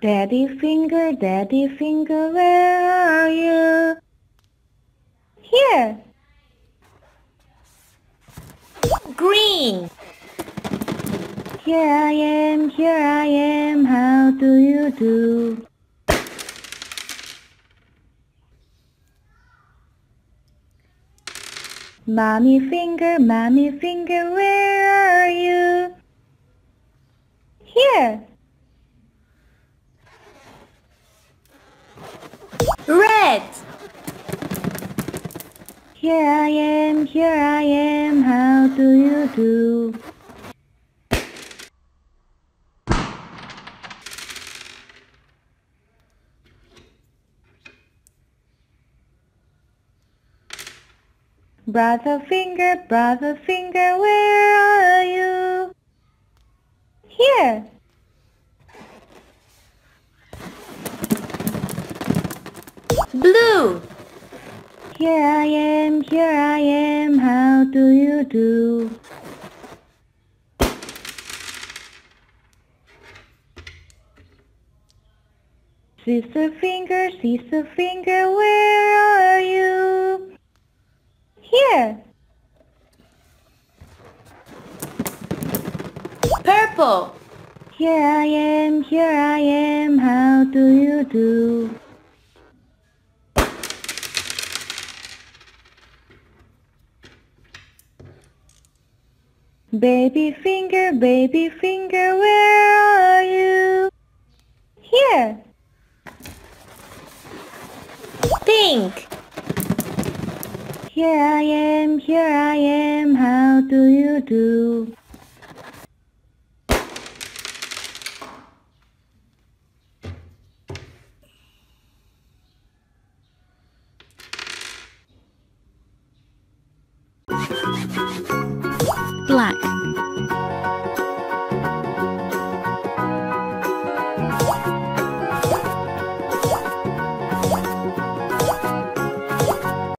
Daddy finger, daddy finger, where are you? Here. Green. Here I am, here I am, how do you do? Mommy finger, mommy finger, where are you? Here. Red. Here I am, here I am, how do you do? Brother finger, brother finger, where are you? Here. Blue. Here I am, here I am, how do you do? Sister finger, sister finger, where are you? Here. Purple. Here I am, here I am, how do you do? Baby finger, baby finger, where are you? Here. Pink. Here I am, here I am, how do you do? Black